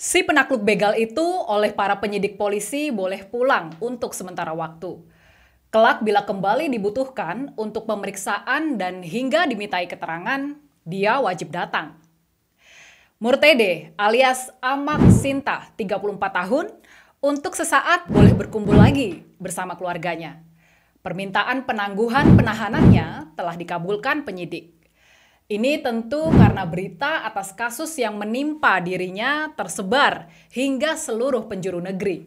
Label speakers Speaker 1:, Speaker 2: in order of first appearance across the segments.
Speaker 1: Si penakluk begal itu oleh para penyidik polisi boleh pulang untuk sementara waktu. Kelak bila kembali dibutuhkan untuk pemeriksaan dan hingga dimintai keterangan, dia wajib datang. Murtede alias Amak Sinta, 34 tahun, untuk sesaat boleh berkumpul lagi bersama keluarganya. Permintaan penangguhan penahanannya telah dikabulkan penyidik. Ini tentu karena berita atas kasus yang menimpa dirinya tersebar hingga seluruh penjuru negeri.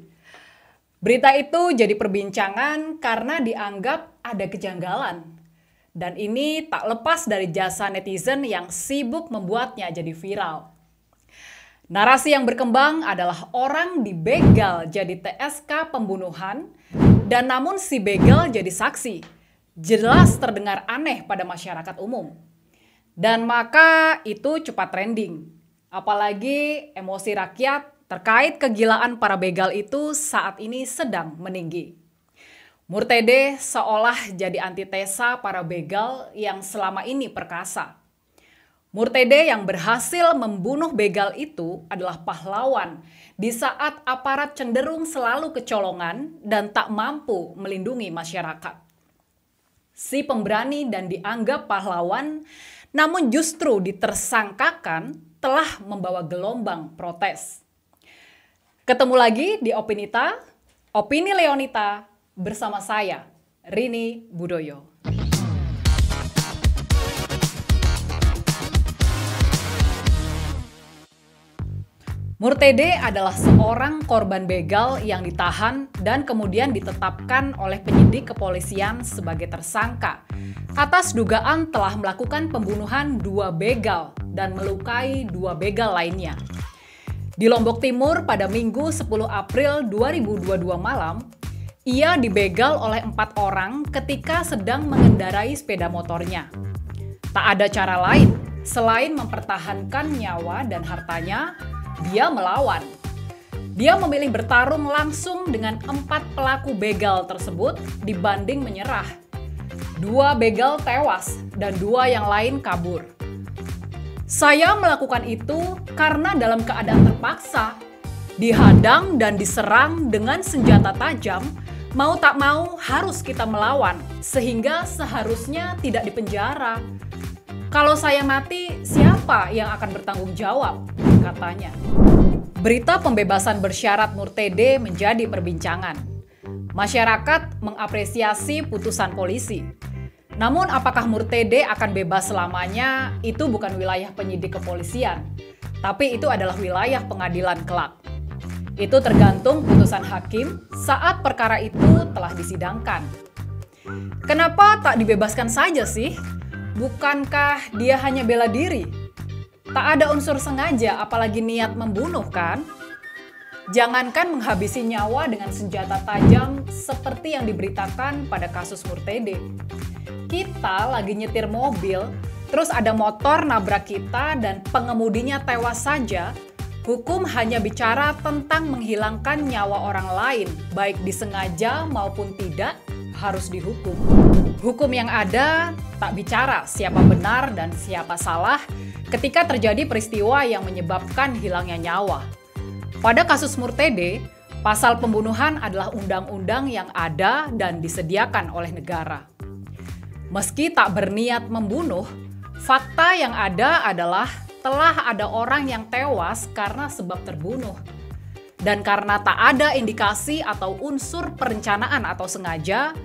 Speaker 1: Berita itu jadi perbincangan karena dianggap ada kejanggalan. Dan ini tak lepas dari jasa netizen yang sibuk membuatnya jadi viral. Narasi yang berkembang adalah orang dibegal jadi TSK pembunuhan dan namun si begal jadi saksi. Jelas terdengar aneh pada masyarakat umum. Dan maka itu cepat trending. Apalagi emosi rakyat terkait kegilaan para begal itu saat ini sedang meninggi. Murtede seolah jadi antitesa para begal yang selama ini perkasa. Murtede yang berhasil membunuh begal itu adalah pahlawan di saat aparat cenderung selalu kecolongan dan tak mampu melindungi masyarakat. Si pemberani dan dianggap pahlawan namun justru ditersangkakan telah membawa gelombang protes. Ketemu lagi di Opinita, Opini Leonita bersama saya, Rini Budoyo. Murtede adalah seorang korban begal yang ditahan dan kemudian ditetapkan oleh penyidik kepolisian sebagai tersangka atas dugaan telah melakukan pembunuhan dua begal dan melukai dua begal lainnya. Di Lombok Timur pada Minggu 10 April 2022 malam, ia dibegal oleh empat orang ketika sedang mengendarai sepeda motornya. Tak ada cara lain selain mempertahankan nyawa dan hartanya dia melawan. Dia memilih bertarung langsung dengan empat pelaku begal tersebut dibanding menyerah. Dua begal tewas dan dua yang lain kabur. Saya melakukan itu karena dalam keadaan terpaksa, dihadang dan diserang dengan senjata tajam, mau tak mau harus kita melawan, sehingga seharusnya tidak dipenjara. Kalau saya mati, siapa yang akan bertanggung jawab? Katanya. Berita pembebasan bersyarat Murtede menjadi perbincangan. Masyarakat mengapresiasi putusan polisi. Namun apakah Murtede akan bebas selamanya itu bukan wilayah penyidik kepolisian, tapi itu adalah wilayah pengadilan kelak. Itu tergantung putusan hakim saat perkara itu telah disidangkan. Kenapa tak dibebaskan saja sih? Bukankah dia hanya bela diri? Tak ada unsur sengaja, apalagi niat membunuh, kan? Jangankan menghabisi nyawa dengan senjata tajam seperti yang diberitakan pada kasus Murtede. Kita lagi nyetir mobil, terus ada motor nabrak kita dan pengemudinya tewas saja, hukum hanya bicara tentang menghilangkan nyawa orang lain, baik disengaja maupun tidak, harus dihukum. Hukum yang ada tak bicara siapa benar dan siapa salah ketika terjadi peristiwa yang menyebabkan hilangnya nyawa. Pada kasus Murtede, pasal pembunuhan adalah undang-undang yang ada dan disediakan oleh negara. Meski tak berniat membunuh, fakta yang ada adalah telah ada orang yang tewas karena sebab terbunuh. Dan karena tak ada indikasi atau unsur perencanaan atau sengaja,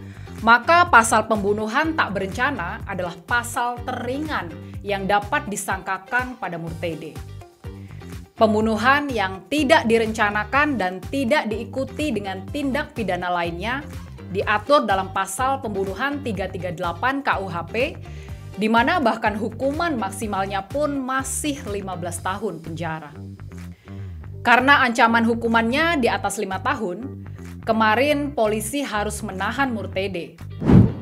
Speaker 1: maka pasal pembunuhan tak berencana adalah pasal teringan yang dapat disangkakan pada Murtede. Pembunuhan yang tidak direncanakan dan tidak diikuti dengan tindak pidana lainnya diatur dalam pasal pembunuhan 338 KUHP di mana bahkan hukuman maksimalnya pun masih 15 tahun penjara. Karena ancaman hukumannya di atas lima tahun, Kemarin polisi harus menahan Murtede.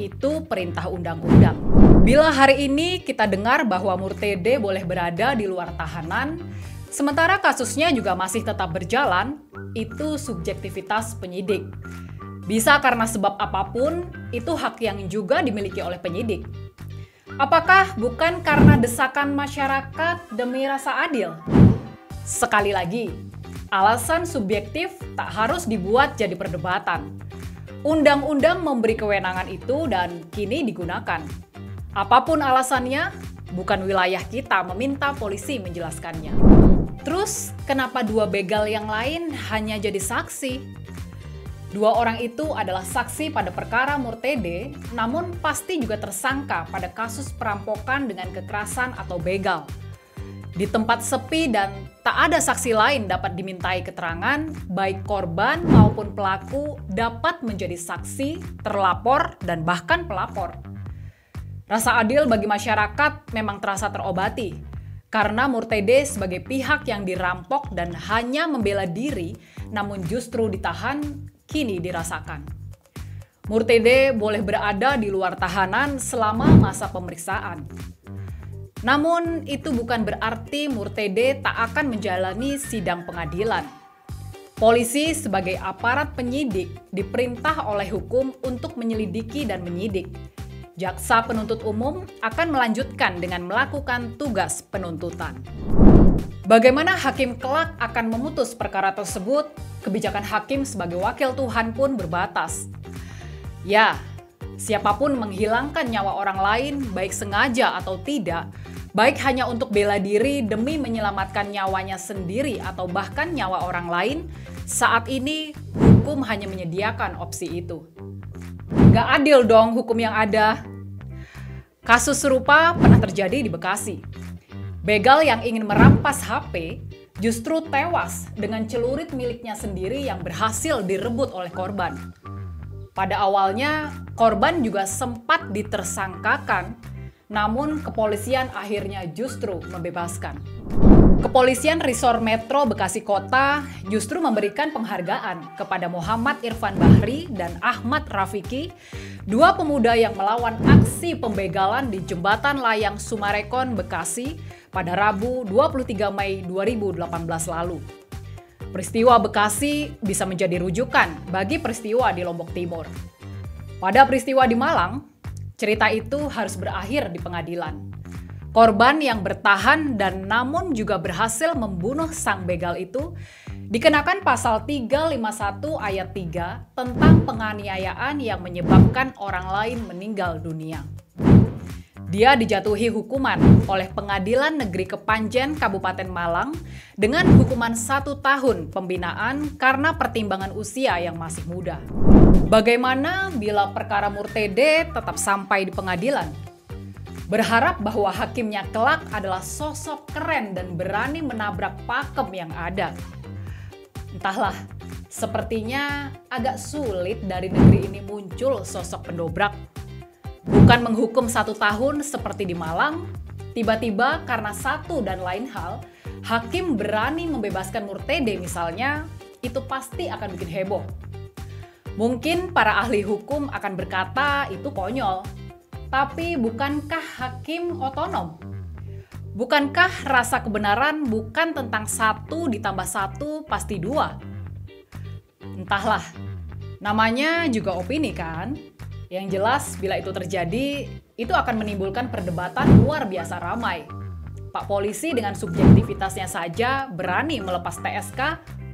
Speaker 1: Itu perintah undang-undang. Bila hari ini kita dengar bahwa Murtede boleh berada di luar tahanan, sementara kasusnya juga masih tetap berjalan, itu subjektivitas penyidik. Bisa karena sebab apa pun, itu hak yang juga dimiliki oleh penyidik. Apakah bukan karena desakan masyarakat demi rasa adil? Sekali lagi, Alasan subjektif tak harus dibuat jadi perdebatan. Undang-undang memberi kewenangan itu dan kini digunakan. Apa pun alasannya, bukan wilayah kita meminta polisi menjelaskannya. Terus, kenapa dua begal yang lain hanya jadi saksi? Dua orang itu adalah saksi pada perkara Murtede, namun pasti juga tersangka pada kasus perampokan dengan kekerasan atau begal. Di tempat sepi dan tak ada saksi lain dapat dimintai keterangan, baik korban maupun pelaku dapat menjadi saksi, terlapor, dan bahkan pelapor. Rasa adil bagi masyarakat memang terasa terobati, karena Murtede sebagai pihak yang dirampok dan hanya membela diri, namun justru ditahan, kini dirasakan. Murtede boleh berada di luar tahanan selama masa pemeriksaan. Namun, itu bukan berarti Murtede tak akan menjalani sidang pengadilan. Polisi sebagai aparat penyidik diperintah oleh hukum untuk menyelidiki dan menyidik. Jaksa penuntut umum akan melanjutkan dengan melakukan tugas penuntutan. Bagaimana hakim kelak akan memutus perkara tersebut? Kebijakan hakim sebagai wakil Tuhan pun berbatas. Ya, siapa pun menghilangkan nyawa orang lain, baik sengaja atau tidak, baik hanya untuk bela diri demi menyelamatkan nyawanya sendiri atau bahkan nyawa orang lain, saat ini hukum hanya menyediakan opsi itu. Gak adil dong hukum yang ada. Kasus serupa pernah terjadi di Bekasi. Begal yang ingin merampas HP justru tewas dengan celurit miliknya sendiri yang berhasil direbut oleh korban. Pada awalnya, korban juga sempat ditersangkakan namun kepolisian akhirnya justru membebaskan. Kepolisian Resor Metro Bekasi Kota justru memberikan penghargaan kepada Muhammad Irfan Bahri dan Ahmad Rafiki, dua pemuda yang melawan aksi pembegalan di Jembatan Layang Sumarekon, Bekasi pada Rabu 23 Mei 2018 lalu. Peristiwa Bekasi bisa menjadi rujukan bagi peristiwa di Lombok Timur. Pada peristiwa di Malang, Cerita itu harus berakhir di pengadilan. Korban yang bertahan dan namun juga berhasil membunuh sang begal itu dikenakan pasal 351 ayat 3 tentang penganiayaan yang menyebabkan orang lain meninggal dunia. Dia dijatuhi hukuman oleh Pengadilan Negeri Kepanjen Kabupaten Malang dengan hukuman satu tahun pembinaan karena pertimbangan usia yang masih muda. Bagaimana bila perkara Murtede tetap sampai di pengadilan? Berharap bahwa hakimnya kelak adalah sosok keren dan berani menabrak pakem yang ada. Entahlah, sepertinya agak sulit dari negeri ini muncul sosok pendobrak. Bukan menghukum satu tahun seperti di Malang, tiba-tiba karena satu dan lain hal, hakim berani membebaskan Murtede misalnya, itu pasti akan bikin heboh Mungkin para ahli hukum akan berkata itu konyol, tapi bukankah hakim otonom? Bukankah rasa kebenaran bukan tentang satu ditambah satu pasti dua? Entahlah, namanya juga opini kan? Yang jelas bila itu terjadi, itu akan menimbulkan perdebatan luar biasa ramai. Pak polisi dengan subjektivitasnya saja berani melepas TSK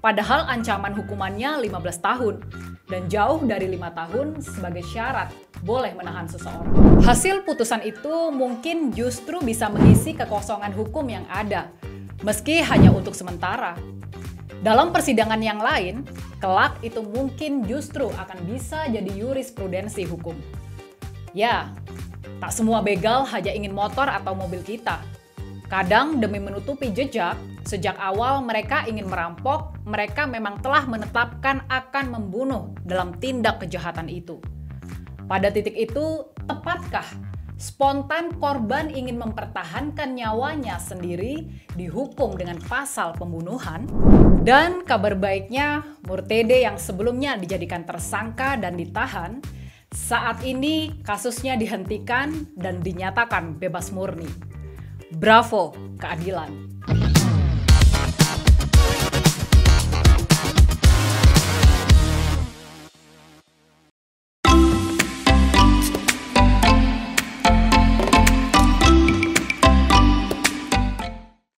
Speaker 1: padahal ancaman hukumannya 15 tahun dan jauh dari lima tahun sebagai syarat boleh menahan seseorang. Hasil putusan itu mungkin justru bisa mengisi kekosongan hukum yang ada, meski hanya untuk sementara. Dalam persidangan yang lain, kelak itu mungkin justru akan bisa jadi jurisprudensi hukum. Ya, tak semua begal hanya ingin motor atau mobil kita. Kadang demi menutupi jejak, sejak awal mereka ingin merampok, mereka memang telah menetapkan akan membunuh dalam tindak kejahatan itu. Pada titik itu, tepatkah spontan korban ingin mempertahankan nyawanya sendiri dihukum dengan pasal pembunuhan? Dan kabar baiknya, Murtede yang sebelumnya dijadikan tersangka dan ditahan, saat ini kasusnya dihentikan dan dinyatakan bebas murni. Bravo, keadilan.